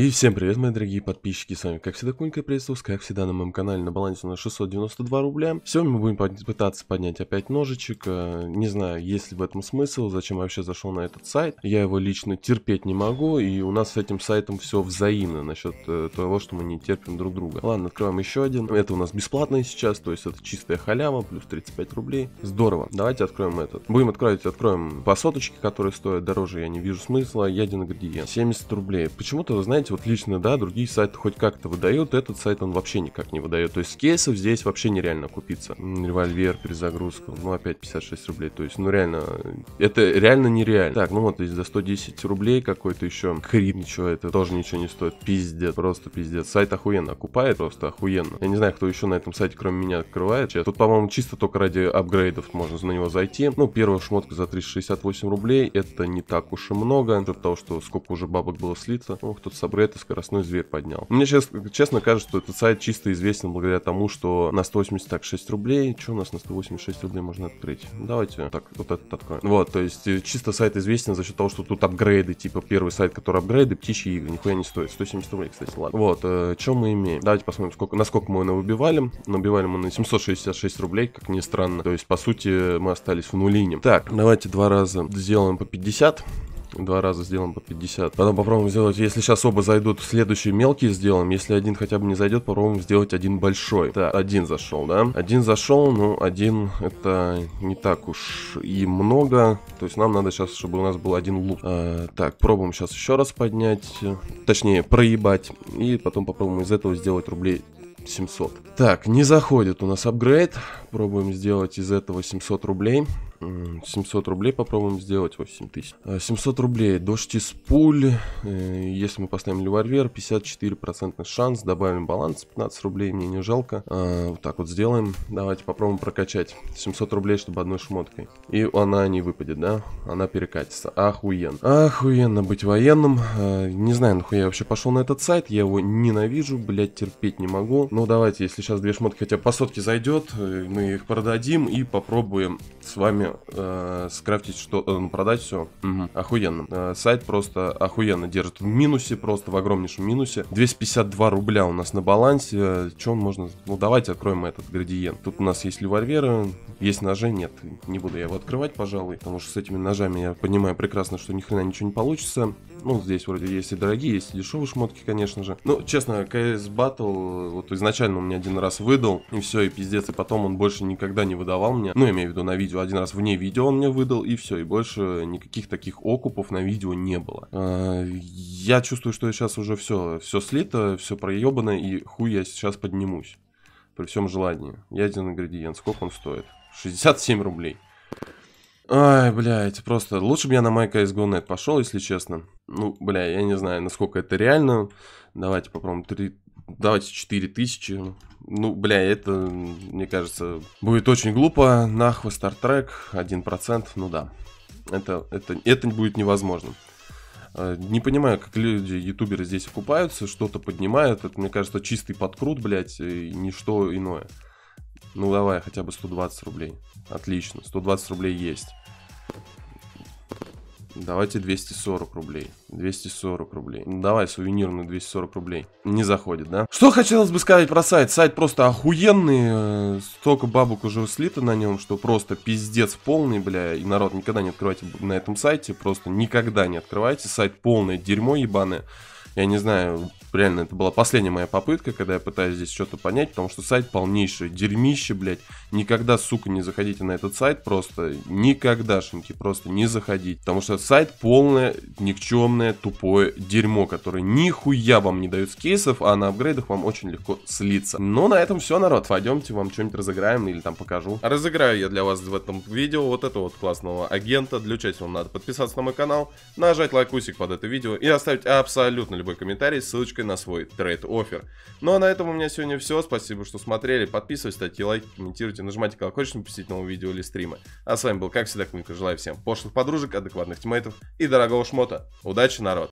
И всем привет, мои дорогие подписчики, с вами как всегда Кунька Пресус, как всегда на моем канале на балансе у нас 692 рубля. Сегодня мы будем пытаться поднять опять ножичек, э, не знаю, есть ли в этом смысл, зачем я вообще зашел на этот сайт. Я его лично терпеть не могу, и у нас с этим сайтом все взаимно насчет э, того, что мы не терпим друг друга. Ладно, откроем еще один. Это у нас бесплатный сейчас, то есть это чистая халява, плюс 35 рублей. Здорово. Давайте откроем этот. Будем открывать, откроем по соточке, которые стоят дороже, я не вижу смысла. Яден ингредиент. 70 рублей. Почему-то, вы знаете, знаете, вот лично, да, другие сайты хоть как-то выдают, этот сайт он вообще никак не выдает. То есть кейсов здесь вообще нереально купиться. Револьвер, перезагрузка, ну опять 56 рублей. То есть, ну реально, это реально нереально. Так, ну вот здесь за 110 рублей какой-то еще хрен, ничего, это тоже ничего не стоит. Пиздец, просто пиздец. Сайт охуенно окупает, просто охуенно. Я не знаю, кто еще на этом сайте, кроме меня, открывает. Тут, по-моему, чисто только ради апгрейдов можно на него зайти. Ну, первая шмотка за 368 рублей, это не так уж и много, от того, что сколько уже бабок было слиться. Ну, кто-то апгрейд и скоростной зверь поднял. Мне честно, честно кажется, что этот сайт чисто известен благодаря тому, что на 186 рублей, что у нас на 186 рублей можно открыть? Давайте так, вот этот откроем. Вот, то есть э, чисто сайт известен за счет того, что тут апгрейды, типа первый сайт, который апгрейды, птичьи игры, нихуя не стоит. 170 рублей, кстати, ладно. Вот, э, что мы имеем? Давайте посмотрим, сколько, насколько мы его убивали. Набивали мы на 766 рублей, как ни странно. То есть, по сути, мы остались в нулине. Так, давайте два раза сделаем по 50. Два раза сделаем по 50. Потом попробуем сделать, если сейчас оба зайдут, следующие мелкие сделаем. Если один хотя бы не зайдет, попробуем сделать один большой. Так, один зашел, да? Один зашел, ну, один это не так уж и много. То есть нам надо сейчас, чтобы у нас был один лук. А, так, пробуем сейчас еще раз поднять. Точнее, проебать. И потом попробуем из этого сделать рублей 700. Так, не заходит у нас апгрейд. Пробуем сделать из этого 700 рублей. 700 рублей попробуем сделать, 8 тысяч. 700 а, рублей, дождь из пуль, э, если мы поставим револьвер, 54% шанс, добавим баланс, 15 рублей, мне не жалко. А, вот так вот сделаем, давайте попробуем прокачать. 700 рублей, чтобы одной шмоткой. И она не выпадет, да? Она перекатится. Охуенно. Охуенно быть военным. А, не знаю, нахуя я вообще пошел на этот сайт, я его ненавижу, блять, терпеть не могу. Ну давайте, если сейчас две шмотки хотя бы по сотке зайдет, э, мы их продадим и попробуем с вами э, скрафтить что э, продать все. Угу. Охуенно. Э, сайт просто охуенно держит в минусе, просто в огромнейшем минусе. 252 рубля у нас на балансе. Чем можно... Ну, давайте откроем этот градиент. Тут у нас есть револьверы, есть ножи. Нет, не буду я его открывать, пожалуй, потому что с этими ножами я понимаю прекрасно, что ни хрена ничего не получится. Ну, здесь вроде есть и дорогие, есть и дешевые шмотки, конечно же. Ну, честно, CS Battle вот изначально у меня один раз выдал, и все, и пиздец, и потом он больше никогда не выдавал мне. Ну, я имею в виду на видео. Один раз вне видео он мне выдал, и все, и больше никаких таких окупов на видео не было. А, я чувствую, что сейчас уже все, все слито, все проебано, и хуй я сейчас поднимусь. При всем желании. Ядерный ингредиент, сколько он стоит? 67 рублей. Ай, блядь, просто лучше бы я на MyCSGO.net пошел, если честно. Ну, бля, я не знаю, насколько это реально. Давайте попробуем 3... Давайте 4000. Ну, бля, это, мне кажется, будет очень глупо. Нахва StarTrek 1%, ну да. Это, это, это будет невозможно. А, не понимаю, как люди, ютуберы здесь окупаются, что-то поднимают. Это, мне кажется, чистый подкрут, блядь, и ничто иное. Ну, давай, хотя бы 120 рублей. Отлично, 120 рублей есть. Давайте 240 рублей. 240 рублей. Ну, давай сувенирную 240 рублей. Не заходит, да? Что хотелось бы сказать про сайт? Сайт просто охуенный. Э, столько бабок уже слито на нем, что просто пиздец полный, бля. И народ, никогда не открывайте на этом сайте. Просто никогда не открывайте. Сайт полное дерьмо ебаное. Я не знаю, реально, это была последняя моя попытка, когда я пытаюсь здесь что-то понять, потому что сайт полнейший дерьмище, блядь. Никогда, сука, не заходите на этот сайт, просто никогдашеньки, просто не заходите. Потому что сайт полное, никчемное, тупое дерьмо, которое нихуя вам не дает с кейсов, а на апгрейдах вам очень легко слиться. Ну, на этом все, народ. Пойдемте, вам что-нибудь разыграем или там покажу. Разыграю я для вас в этом видео вот этого вот классного агента. Для участия вам надо подписаться на мой канал, нажать лайкусик под это видео и оставить абсолютно любой комментарий с ссылочкой на свой трейд офер. Ну а на этом у меня сегодня все. Спасибо, что смотрели. Подписывайтесь, ставьте лайки, комментируйте, нажимайте колокольчик, посетить нового видео или стрима. А с вами был, как всегда, Кунька. Желаю всем пошлых подружек, адекватных тиммейтов и дорогого шмота. Удачи, народ!